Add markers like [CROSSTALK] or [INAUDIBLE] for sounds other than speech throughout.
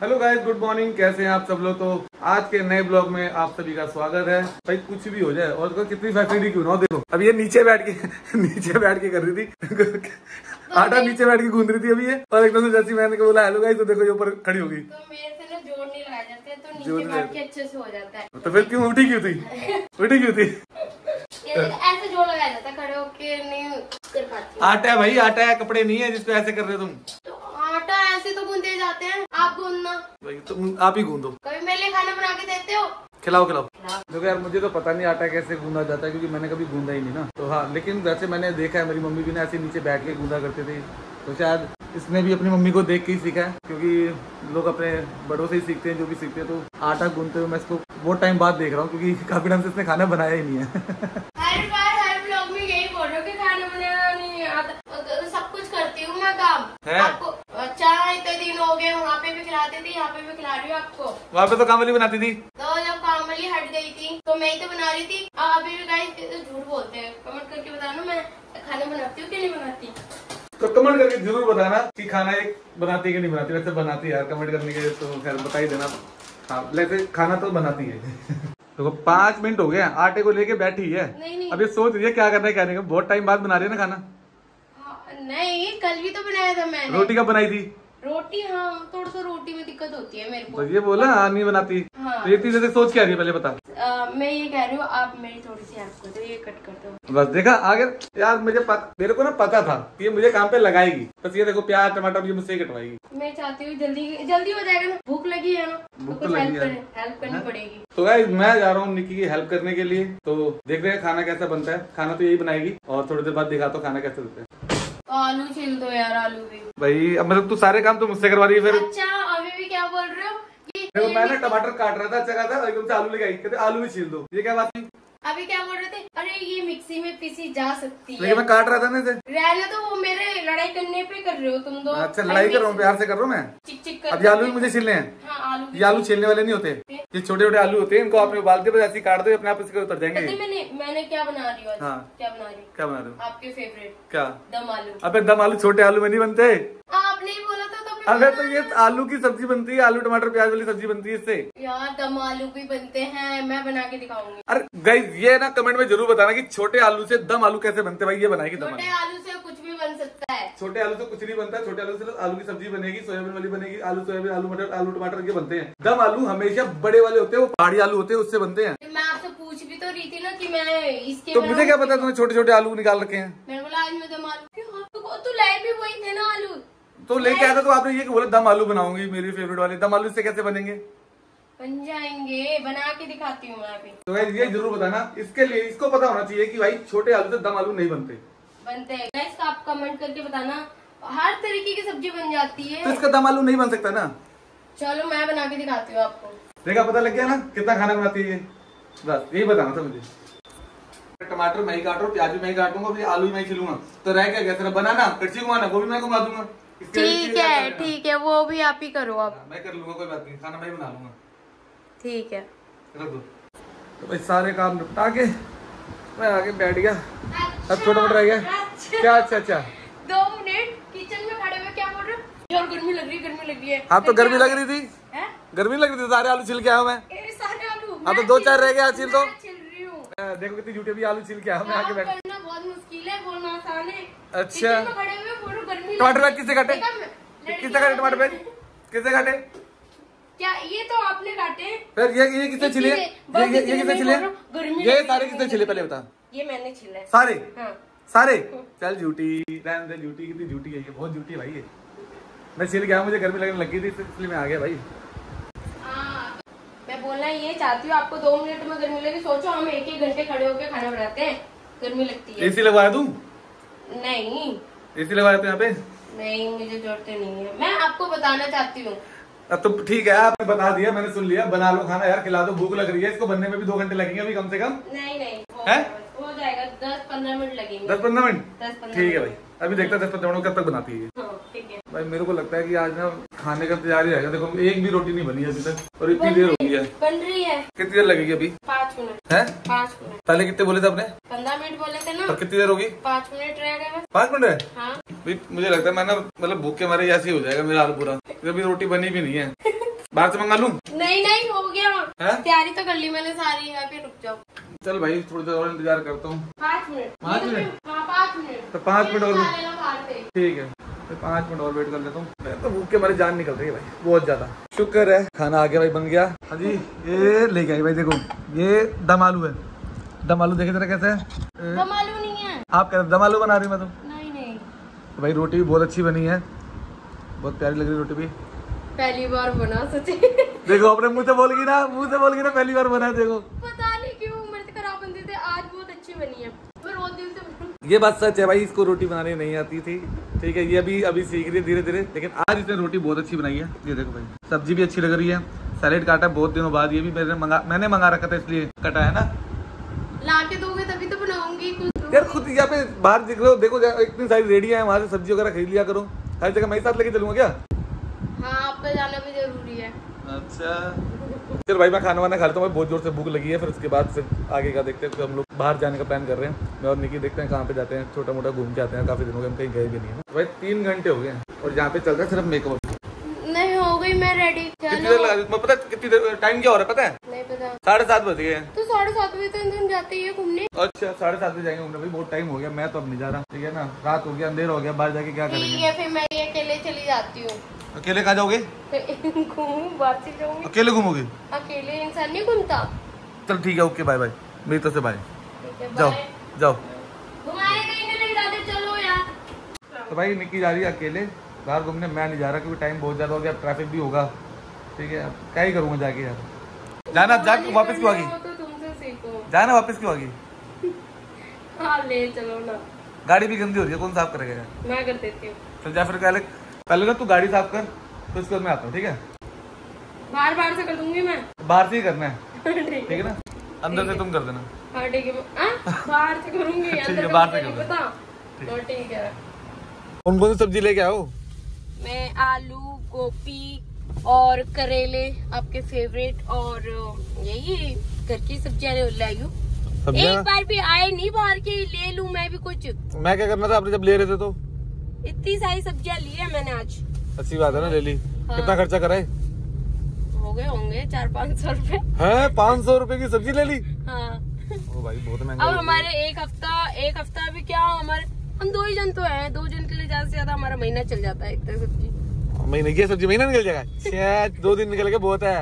Hello guys good morning. कैसे हैं आप सब लोग? तो आज के नए ब्लॉग में आप सभी का स्वागत है। भाई कुछ भी हो जाए और तो कितनी फैसिलिटी क्यों ना देखो। अब ये नीचे बैठ के [LAUGHS] नीचे बैठ के कर रही थी। [LAUGHS] आटा नीचे बैठ के गूंद रही थी अभी ये। और एकदम से जैसी मैंने बोला हेलो गाइस तो देखो ये ऊपर खड़ी होगी तो जोड़ नहीं तो नीचे बैठ के अच्छे से हो जाता है। तो फिर क्यों उठी क्यों थी? [LAUGHS] उठी क्यों थी? ऐसे जोड़ लगाया जाता है खड़े होके नहीं कर पाती। आटा है भाई आटा है कपड़े नहीं है जिसको ऐसे कर रहे हो तुम। तो आटा ऐसे तो गूंदे जाते हैं आप गूंदना। भाई तुम आप ही गूंदो। कभी मेरे लिए खाना बना के देते हो? खिलाओ खिलाओ। देखो यार मुझे तो पता नहीं आटा कैसे गूंदा जाता है क्योंकि मैंने कभी गूंदा ही नहीं ना। तो हाँ लेकिन वैसे मैंने देखा है मेरी मम्मी भी ना ऐसे नीचे बैठ के गूंदा करते थे। तो शायद इसने भी अपनी मम्मी को देख के ही सीखा है क्योंकि लोग अपने बड़ों से ही सीखते हैं जो भी सीखते हैं। तो आटा गूंदते हुए मैं इसको बहुत टाइम बाद देख रहा हूँ क्योंकि काफ़ी टाइम से इसने खाना बनाया ही नहीं है। हर बार हर ब्लॉग में यही बोल रहे हो कि वहाँ पे थे यहाँ पे भी खिला रही हूँ आपको। वहाँ पे तो कामली बनाती थी। तो जब कामली हट गई थी तो मैं ही तो बना रही थी। अभी भी गाइस झूठ बोलते हैं। कमेंट करके बताना मैं खाना बनाती हूँ कि नहीं बनाती? तो कमेंट करके ज़रूर बताना कि खाना एक बनाती है कि नहीं बनाती। वैसे बनाती है यार कमेंट करने के लिए तो खैर बता ही देना। हाँ वैसे खाना तो बनाती है। देखो पाँच मिनट हो गए आटे को लेके बैठी है। नहीं नहीं। ये सोच रही है क्या करना है क्या नहीं बहुत टाइम बाद बना रही है ना खाना। हाँ, नहीं कल भी तो बनाया था मैंने। रोटी कब बनाई थी? रोटी हाँ थोड़ा सा रोटी में दिक्कत होती है मेरे तो को। ये बोला हाँ। नहीं बनाती। हाँ। तो ये से सोच क्या रही है पहले बता। आ, मैं ये कह रही हूँ आप मेरी थोड़ी सी हेल्प कर दो ये कट कर दो। बस देखा आगे यार मुझे पता मेरे को ना पता था कि ये मुझे काम पे लगाएगी। बस ये देखो प्याज टमाटर ये मुझसे कटवाएगी। मैं चाहती हूँ जल्दी जल्दी हो जाएगा ना। भूख लगी है ना तो भूख तो लगी हेल्प है। कर हेल्प करनी पड़ेगी। तो गाइस मैं जा रहा हूँ निकी की हेल्प करने के लिए। तो देख रहे हैं खाना कैसा बनता है। खाना तो यही बनाएगी और थोड़ी देर बाद दिखाता हूँ खाना कैसे बनता है। आलू छील दो यार आलू भी। भाई अब मतलब तू सारे काम तो मुझसे करवा रही है फिर? अच्छा अभी भी क्या बोल रहे हो? कि देखो मैं ना टमाटर काट रहा था अच्छा और एकदम से आलू लेके आई। कहते आलू भी छील दो। ये क्या बात थी? अभी क्या बोल रहे थे? अरे ये मिक्सी में पीसी जा सकती है। लेकिन मैं काट रहा था ना रहने तो वो मेरे लड़ाई करने पे कर रहे हो तुम दो। अच्छा लड़ाई कर रहा हूँ प्यार से कर रहा हूँ मैं? चिक चिक कर अब ये आलू भी मुझे छीलने हैं। हाँ आलू ये आलू छीलने वाले नहीं होते। ये छोटे छोटे आलू होते हैं इनको आपने उबाल के बस ऐसे काट दो अपने आप इसके उतर जाएँगे। मैंने मैंने क्या बना रही हूँ हाँ। क्या बना रही हूँ? क्या बना रहे हो? आपके फेवरेट क्या? दम आलू। अबे दम आलू छोटे आलू में नहीं बनते? आपने ही बोला था तो अबे तो ये आलू की सब्ज़ी बनती है आलू टमाटर प्याज वाली सब्ज़ी बनती है इससे। यार दम आलू भी बनते हैं मैं बना के दिखाऊँगी। अरे गाइस ये ना कमेंट में ज़रूर बताना कि छोटे आलू से दम आलू कैसे बनते भाई ये बनाएगी दम आलू। आलू से कुछ बन सकता है। छोटे आलू से कुछ नहीं बनता छोटे आलू से आलू की सब्ज़ी बनेगी सोयाबीन वाली बनेगी आलू सोयाबीन आलू मटर आलू टमाटर के बनते हैं। दम आलू हमेशा बड़े वाले होते हैं वो पहाड़ी आलू होते हैं उससे बनते हैं। मैं आपसे पूछ भी तो रही थी ना कि मैं इसके तो मुझे क्या पता तुमने छोटे छोटे आलू निकाल रखे हैं? मैंने बोला आज मैं दम आलू तो, तो लाए भी वही थे ना आलू। तो लेके आया था तो आपने ये बोला दम आलू बनाऊँगी मेरी फेवरेट वाले। दम आलू से कैसे बनेंगे? बन जाएँगे बना के दिखाती हूँ मैं अभी। तो ये ज़रूर बताना। इसके लिए इसको पता होना चाहिए कि भाई छोटे आलू से दम आलू नहीं बनते। बनते हैं। Guys, आप कमेंट करके बताना हर तरीके की सब्ज़ी बन जाती है। तो इसका दम आलू नहीं बन सकता ना? चलो मैं बना के दिखाती हूँ आपको। देखा पता लग गया ना कितना खाना बनाती है बस यही बताना था मुझे। टमाटर मैं ही काट रहा हूँ प्याज भी मैं ही काटूँगा फिर आलू भी मैं ही छिलूँगा। तो रह गया? तेरा बनाना कच्ची घुमाना वो भी मैं घुमा दूँगा। ठीक है ठीक है वो भी आप ही करो आप। मैं कर लूँगा कोई बात नहीं खाना मैं ही बना लूँगा। ठीक है। रख दो। तो भाई सारे काम निपटा के मैं आके बैठ गया। अब छोटा मोटा रह गया। अच्छा। क्या अच्छा अच्छा। दो मिनट किचन में खड़े हुए क्या बोल रहे हो? गर्मी लग रही है गर्मी लग रही है। हाँ तो गर्मी लग रही थी? गर्मी लग रही थी सारे आलू छिल के आया मैं। सारे आलू। हाँ तो दो चार रह गया छिल अ, देखो कितनी झूठे भी आलू छिल के आया मैं आके बैठ बहुत मुश्किल है बोलना आसान है। अच्छा। टमाटर प्याज किससे काटे? किससे काटे टमाटर प्याज किससे काटे? क्या ये तो आपने काटे फिर ये ये किसने छिले? ये ये में छिले? ये सारे। किसने छिले? पहले बता। ये मैंने छिले। सारे? हाँ। सारे। चल झूठी। रहने दे झूठी कितनी झूठी है ये बहुत झूठी है भाई ये। मैं छिल गया मुझे गर्मी लगने लगी थी इसलिए मैं आ गया भाई। हाँ, मैं बोलना ये चाहती हूँ आपको दो मिनट में गर्मी लगी सोचो हम एक एक घंटे खड़े होकर खाना बनाते हैं गर्मी लगती है। एसी लगवाया तू? नहीं। एसी लगवाया तू यहाँ पे? नहीं मुझे ज़रूरत नहीं है। मैं आपको बताना चाहती हूँ। तो ठीक है आपने बता दिया मैंने सुन लिया। बना लो खाना यार खिला दो भूख लग रही है इसको बनने में भी दो घंटे लगेंगे अभी कम से कम। नहीं नहीं हो? दस पंद्रह मिनट लगेंगे। दस पंद्रह मिनट ठीक है भाई। अभी देखते हैं दस पंद्रह मिनट कब तक बनाती है। हाँ, ठीक है। भाई मेरे को लगता है कि आज ना खाने का ही रहेगा देखो एक भी रोटी नहीं बनी है अभी तक और इतनी देर हो गई है। बन रही है। कितनी देर लगेगी अभी? पाँच मिनट। है? पाँच मिनट। पहले कितने बोले थे आपने? पंद्रह मिनट बोले थे और ना कितनी देर होगी? पाँच मिनट रह गए पाँच मिनट है? हाँ। मुझे लगता है मैं ना मतलब भूख के मारे ऐसे ही हो जाएगा मेरा हाल पूरा। अभी रोटी बनी भी नहीं है। [LAUGHS] बाहर से मंगा लू? नहीं नहीं हो गया। तैयारी तो कर ली मैंने सारी। यहाँ पे रुक जाओ। चल भाई थोड़ी देर और इंतज़ार करता हूँ। पाँच मिनट। पाँच तो मिनट? हाँ पाँच मिनट। तो पाँच मिनट और ठीक है पाँच मिनट और वेट कर लेता हूँ। मैं तो भूख के मारे जान निकल रही है भाई बहुत ज़्यादा। शुक्र है खाना आ गया भाई बन गया। हाँ जी ये लेके आई भाई देखो ये दम आलू है। दम आलू देखे जरा कैसे है? तो मालूम नहीं है। आप कह रहे दम आलू बना रही मैं तो। नहीं नहीं। तो भाई रोटी भी बहुत अच्छी बनी है। बहुत प्यारी लग रही रोटी भी। पहली बार बना सचे देखो अपने मुँह से बोल गई ना मुँह से बोल गई ना पहली बार बना देखो। पता नहीं क्यों मेरे से खराब बनती थी आज बहुत अच्छी बनी है। ये बात सच है भाई इसको रोटी बनानी नहीं आती थी। ठीक है ये अभी अभी सीख रही है धीरे धीरे लेकिन आज इसने रोटी बहुत अच्छी बनाई है। ये देखो भाई सब्ज़ी भी अच्छी लग रही है सैलेड काटा बहुत दिनों बाद ये भी मैंने मंगा मैंने मंगा रखा था इसलिए कटा है ना। ला के दोगे तभी तो बनाऊँगी यार खुद यहाँ पे बाहर दिख रहे हो देखो इतनी सारी रेडियाँ हैं वहाँ से सब्ज़ी वगैरह खरीद लिया करो। हर जगह मेरे साथ लेके चलूँगा क्या? हाँ आपका जाना भी ज़रूरी है। अच्छा। चल भाई मैं खाना वाना खा लेता हूँ बहुत ज़ोर से भूख लगी है फिर उसके बाद फिर आगे का देखते हैं तो हम लोग बाहर जाने का प्लान कर रहे हैं। मैं और निकी देखते हैं कहाँ पे जाते हैं छोटा मोटा घूम के आते हैं काफ़ी दिनों के हम कहीं गए भी नहीं है। भाई तीन घंटे हो गए और यहाँ पे चल रहा है सिर्फ़ मेकअप नहीं हो गई मैं रेडी कितनी देर लगा? पता कितनी देर टाइम क्या हो रहा है पता है? नहीं पता। साढ़े सात बज गए तो साढ़े सात बजे तो इंसान जाते ही घूमने। अच्छा साढ़े सात बजे जाएँगे घूमने भाई बहुत टाइम हो गया मैं तो अब नहीं जा रहा। ठीक है ना? रात हो गया अंधेर हो गया बाहर जाके क्या करेंगे? फिर मैं अकेले चली जाती हूँ। अकेले कहाँ जाओगे? [LAUGHS] अकेले घूमोगे? अकेले इंसान नहीं घूमता। चल ठीक है ओके बाय बाय मेरी तरफ़ से बाय जाओ जाओ। चलो तो भाई निकी जा रही है अकेले। बाहर घूमने मैं नहीं जा रहा क्योंकि टाइम बहुत ज़्यादा हो गया अब ट्रैफ़िक भी होगा। ठीक है अब क्या ही करूँगा जाके यार। जाना जा वापस क्यों आ गई? तो जाना वापस क्यों आ गई? [LAUGHS] हाँ ले चलो ना। गाड़ी भी गंदी हो रही है कौन साफ़ करेगा यार? मैं कर देती हूँ। तो जा फिर पहले पहले ना तू गाड़ी साफ़ कर फिर उसके बाद मैं आता हूँ ठीक है? बार बार से कर दूँगी मैं। बाहर से ही करना है। [LAUGHS] ठीक है। ना? अंदर से तुम कर देना। हाँ ठीक है। बाहर से करूँगी [LAUGHS] ठीक अंदर है, बाहर से कर तो ठीक है। कौन कौन सी सब्ज़ी लेके आओ। मैं आलू गोभी और करेले आपके फेवरेट और यही घर की सब्ज़ियाँ लाई हूँ एक बार भी आए नहीं बाहर के ले लूँ मैं भी कुछ। मैं क्या करना था? आपने जब ले रहे थे तो? इतनी सारी सब्ज़ियाँ ली है मैंने आज। अच्छी बात है ना ले ली कितना खर्चा कराए हो? गए होंगे चार पाँच सौ रूपए। हैं? पाँच सौ रुपए की सब्ज़ी ले ली? हाँ। ओ भाई बहुत महँगा अब हमारे एक हफ़्ता एक हफ़्ता भी क्या हमारे हम दो ही जन तो है। दो जन के लिए ज़्यादा से ज़्यादा हमारा महीना चल जाता है इतना सब्ज़ी। महीने की सब्ज़ी महीना निकल जाएगा? [LAUGHS] शायद दो दिन निकल के बहुत है।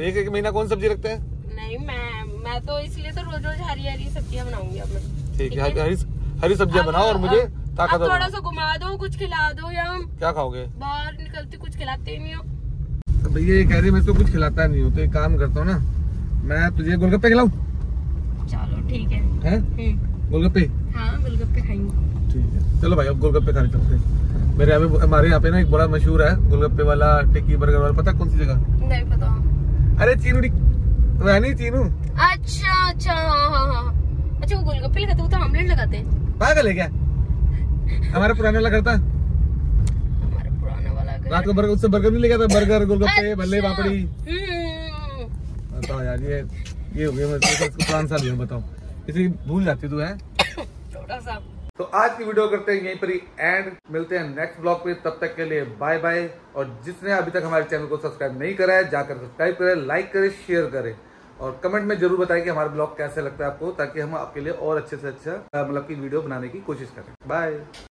एक एक महीना कौन सब्ज़ी रखते हैं? नहीं मैं मैं तो इसलिए तो रोज रोज हरी हरी सब्ज़ियाँ बनाऊँगी अब ठीक है हरी हरी सब्ज़ियाँ बनाओ और मुझे ताकत थोड़ा सा घुमा दो कुछ खिला दो या हम क्या खाओगे? बाहर निकलते कुछ खिलाते ही नहीं हो। तो भैया ये कह रही मैं इसको कुछ खिलाता नहीं हूँ तो एक काम करता हूँ ना मैं तुझे गोलगप्पे खिलाऊं? चलो ठीक है। हैं? हम्म, गोलगप्पे? हाँ गोलगप्पे खाएँगे। ठीक है। चलो भाई अब गोलगप्पे खाने चलते हैं। मेरे यहाँ पे हमारे यहाँ पे ना एक बड़ा मशहूर है गोलगप्पे वाला टिक्की बर्गर वाला। पता कौन सी जगह? नहीं पता। अरे चीनू वो है नहीं चीनू। अच्छा अच्छा हाँ हाँ हाँ अच्छा वो गोलगप्पे लगाते हो तो आमलेट लगाते हैं। पागल है क्या? हमारे पुराने वाला करता हमारा पुराना वाला घर। रात को बर्गर उससे बर्गर नहीं लेके आता बर्गर गोलगप्पे भल्ले अच्छा। पापड़ी। हम्म, बताओ यार ये ये हो गया मैं इसको पुराना साल हुआ बताओ। इसे भूल जाती तू है? थोड़ा सा। तो आज की वीडियो करते हैं यहीं पर ही एंड। मिलते हैं नेक्स्ट ब्लॉग पे तब तक के लिए बाय बाय और जिसने अभी तक हमारे चैनल को सब्सक्राइब नहीं करा है जाकर सब्सक्राइब करें लाइक करें शेयर करें। और कमेंट में ज़रूर बताएँ कि हमारा ब्लॉग कैसे लगता है आपको, ताकि हम आपके लिए और अच्छे से अच्छा मतलब की वीडियो बनाने की कोशिश करें। बाय।